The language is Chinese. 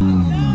嗯。